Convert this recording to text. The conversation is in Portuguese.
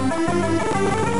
Música